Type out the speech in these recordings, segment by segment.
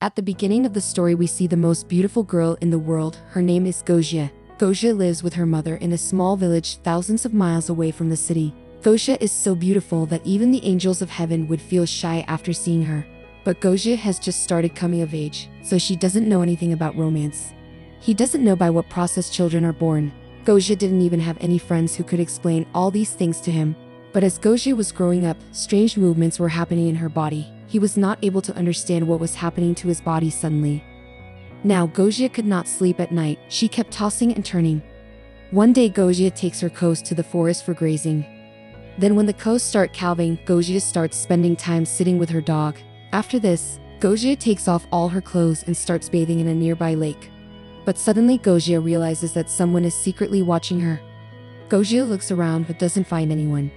At the beginning of the story, we see the most beautiful girl in the world. Her name is Gojia. Gojia lives with her mother in a small village thousands of miles away from the city. Gojia is so beautiful that even the angels of heaven would feel shy after seeing her. But Gojia has just started coming of age, so she doesn't know anything about romance. He doesn't know by what process children are born. Gojia didn't even have any friends who could explain all these things to him. But as Gojia was growing up, strange movements were happening in her body. He was not able to understand what was happening to his body suddenly. Now Gojia could not sleep at night, she kept tossing and turning. One day Gojia takes her cows to the forest for grazing. Then when the cows start calving, Gojia starts spending time sitting with her dog. After this, Gojia takes off all her clothes and starts bathing in a nearby lake. But suddenly Gojia realizes that someone is secretly watching her. Gojia looks around but doesn't find anyone.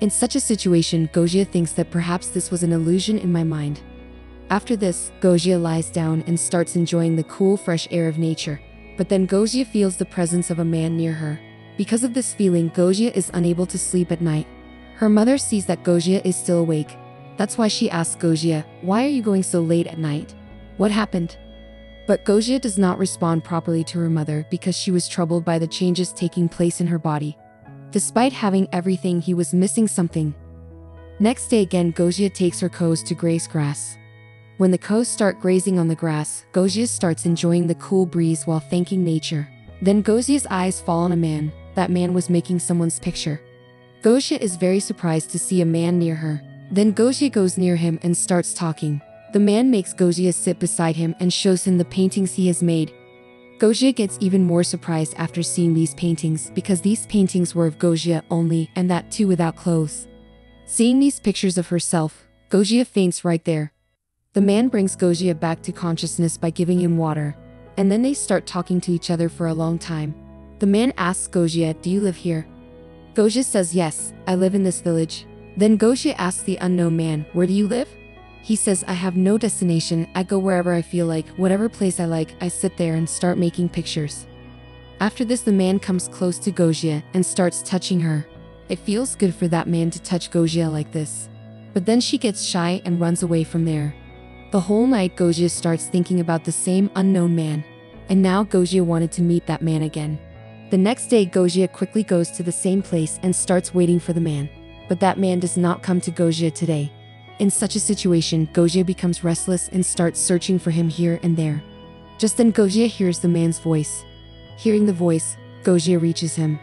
In such a situation, Gojia thinks that perhaps this was an illusion in my mind. After this, Gojia lies down and starts enjoying the cool, fresh air of nature. But then Gojia feels the presence of a man near her. Because of this feeling, Gojia is unable to sleep at night. Her mother sees that Gojia is still awake. That's why she asks Gojia, Why are you going so late at night? What happened? But Gojia does not respond properly to her mother because she was troubled by the changes taking place in her body. Despite having everything, he was missing something. Next day again, Gojia takes her cows to graze grass. When the cows start grazing on the grass, Gojia starts enjoying the cool breeze while thanking nature. Then Gojia's eyes fall on a man. That man was making someone's picture. Gojia is very surprised to see a man near her. Then Gojia goes near him and starts talking. The man makes Gojia sit beside him and shows him the paintings he has made. Gojia gets even more surprised after seeing these paintings because these paintings were of Gojia only and that too without clothes. Seeing these pictures of herself, Gojia faints right there. The man brings Gojia back to consciousness by giving him water, and then they start talking to each other for a long time. The man asks Gojia, Do you live here? Gojia says, Yes, I live in this village. Then Gojia asks the unknown man, Where do you live? He says, I have no destination, I go wherever I feel like, whatever place I like, I sit there and start making pictures. After this, the man comes close to Gojia and starts touching her. It feels good for that man to touch Gojia like this. But then she gets shy and runs away from there. The whole night, Gojia starts thinking about the same unknown man. And now Gojia wanted to meet that man again. The next day, Gojia quickly goes to the same place and starts waiting for the man. But that man does not come to Gojia today. In such a situation, Gojia becomes restless and starts searching for him here and there. Just then Gojia hears the man's voice. Hearing the voice, Gojia reaches him.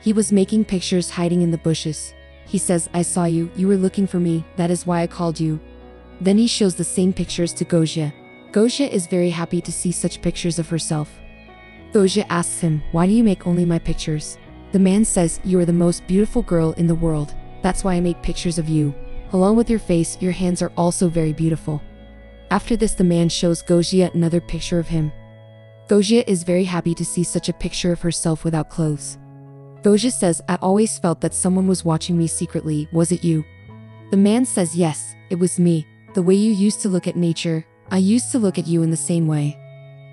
He was making pictures hiding in the bushes. He says, I saw you, you were looking for me, that is why I called you. Then he shows the same pictures to Gojia. Gojia is very happy to see such pictures of herself. Gojia asks him, Why do you make only my pictures? The man says, You are the most beautiful girl in the world. That's why I make pictures of you. Along with your face, your hands are also very beautiful. After this, the man shows Gojia another picture of him. Gojia is very happy to see such a picture of herself without clothes. Gojia says, I always felt that someone was watching me secretly, was it you? The man says, Yes, it was me. The way you used to look at nature, I used to look at you in the same way.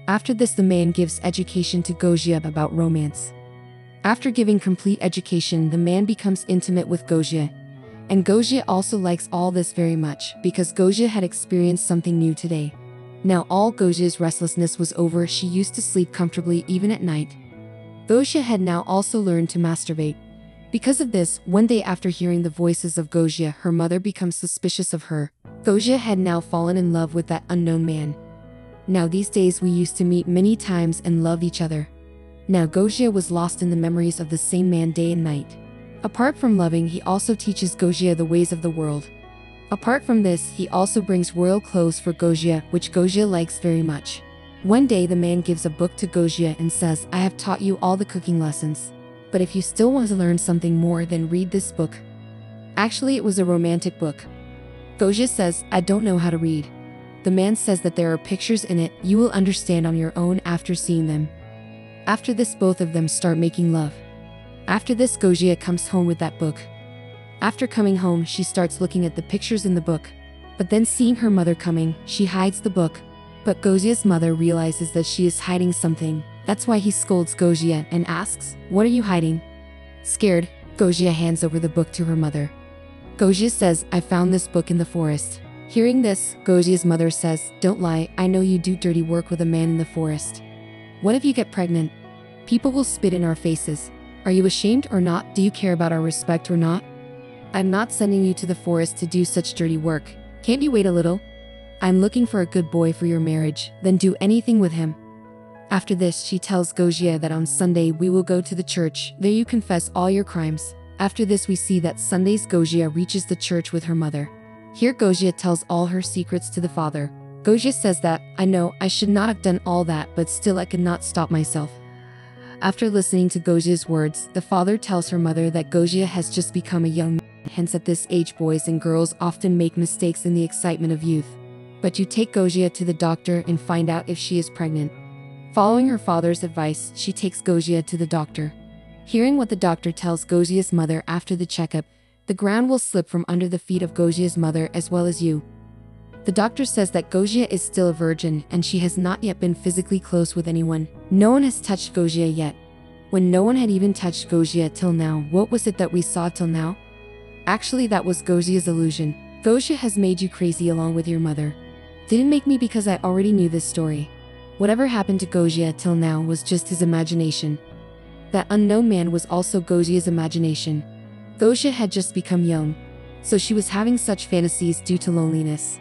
After this, the man gives education to Gojia about romance. After giving complete education, the man becomes intimate with Gojia and Gojia also likes all this very much because Gojia had experienced something new today. Now all Gojia's restlessness was over, she used to sleep comfortably even at night. Gojia had now also learned to masturbate. Because of this, one day after hearing the voices of Gojia, her mother becomes suspicious of her. Gojia had now fallen in love with that unknown man. Now these days we used to meet many times and love each other. Now Gojia was lost in the memories of the same man day and night. Apart from loving, he also teaches Gojia the ways of the world. Apart from this, he also brings royal clothes for Gojia, which Gojia likes very much. One day, the man gives a book to Gojia and says, I have taught you all the cooking lessons. But if you still want to learn something more, then read this book. Actually, it was a romantic book. Gojia says, I don't know how to read. The man says that there are pictures in it, you will understand on your own after seeing them. After this, both of them start making love. After this, Gojia comes home with that book. After coming home, she starts looking at the pictures in the book. But then seeing her mother coming, she hides the book. But Gojia's mother realizes that she is hiding something. That's why he scolds Gojia and asks, What are you hiding? Scared, Gojia hands over the book to her mother. Gojia says, I found this book in the forest. Hearing this, Gojia's mother says, Don't lie, I know you do dirty work with a man in the forest. What if you get pregnant? People will spit in our faces. Are you ashamed or not? Do you care about our respect or not? I'm not sending you to the forest to do such dirty work. Can't you wait a little? I'm looking for a good boy for your marriage, then do anything with him. After this, she tells Gojia that on Sunday we will go to the church, there you confess all your crimes. After this, we see that Sunday's Gojia reaches the church with her mother. Here, Gojia tells all her secrets to the father. Gojia says that, I know, I should not have done all that, but still I could not stop myself. After listening to Gojia's words, the father tells her mother that Gojia has just become a young man, hence at this age boys and girls often make mistakes in the excitement of youth. But you take Gojia to the doctor and find out if she is pregnant. Following her father's advice, she takes Gojia to the doctor. Hearing what the doctor tells Gojia's mother after the checkup, the ground will slip from under the feet of Gojia's mother as well as you. The doctor says that Gojia is still a virgin and she has not yet been physically close with anyone. No one has touched Gojia yet. When no one had even touched Gojia till now, what was it that we saw till now? Actually, that was Gojia's illusion. Gojia has made you crazy along with your mother. Didn't make me because I already knew this story. Whatever happened to Gojia till now was just his imagination. That unknown man was also Gojia's imagination. Gojia had just become young, so she was having such fantasies due to loneliness.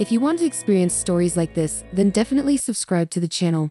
If you want to experience stories like this, then definitely subscribe to the channel.